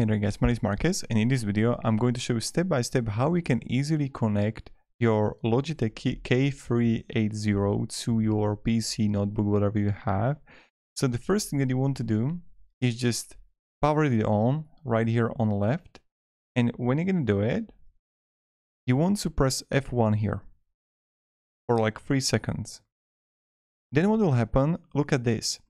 Hey there guys, my name is Marcus and in this video I'm going to show you step by step how we can easily connect your Logitech K380 to your PC, notebook, whatever you have. So the first thing that you want to do is just power it on right here on the left and when you're gonna do it, you want to press F1 here for like 3 seconds. Then what will happen, look at this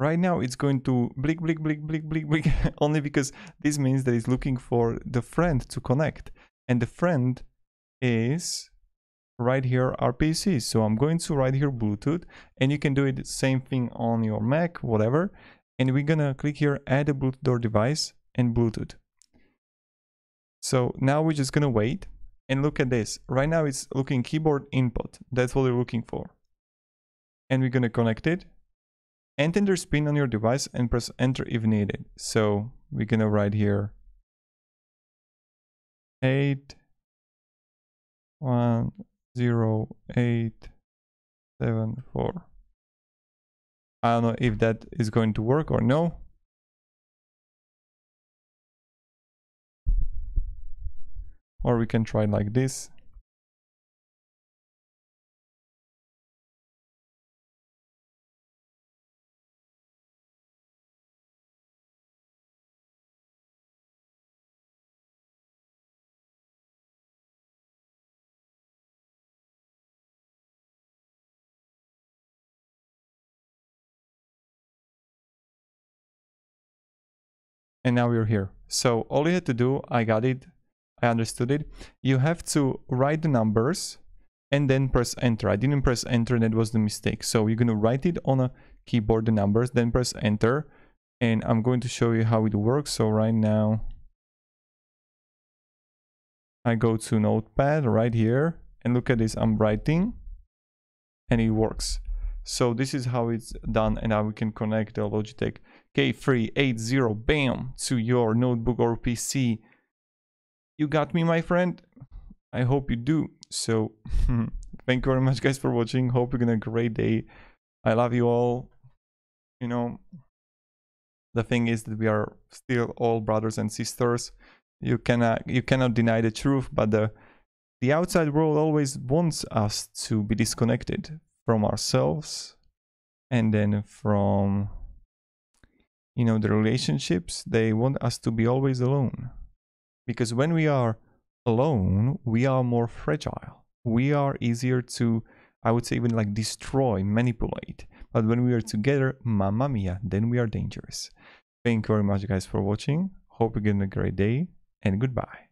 Right now it's going to blink, blink, blink, blink, blink, blink, only because this means that it's looking for the friend to connect. And the friend is right here our PC. So I'm going to right here Bluetooth and you can do it the same thing on your Mac, whatever. And we're gonna click here, add a Bluetooth device and Bluetooth. So now we're just gonna wait and look at this. Right now it's looking keyboard input. That's what we're looking for. And we're gonna connect it enter spin on your device and press enter if needed. So we're gonna write here eight one zero eight seven four. I don't know if that is going to work or no. Or we can try like this. And now we're here. So all you had to do, I got it, I understood it. You have to write the numbers and then press enter. I didn't press enter, that was the mistake. So you're gonna write it on a keyboard, the numbers, then press enter. And I'm going to show you how it works. So right now, I go to notepad right here and look at this, I'm writing and it works. So this is how it's done and now we can connect the Logitech K380 BAM to your notebook or PC. You got me my friend? I hope you do. So thank you very much guys for watching. Hope you're gonna great day. I love you all. You know, the thing is that we are still all brothers and sisters. You cannot you cannot deny the truth, but the the outside world always wants us to be disconnected from ourselves and then from you know the relationships they want us to be always alone. Because when we are alone we are more fragile. We are easier to i would say even like destroy manipulate. But when we are together mamma mia then we are dangerous. Thank you very much guys for watching. Hope you're getting a great day and goodbye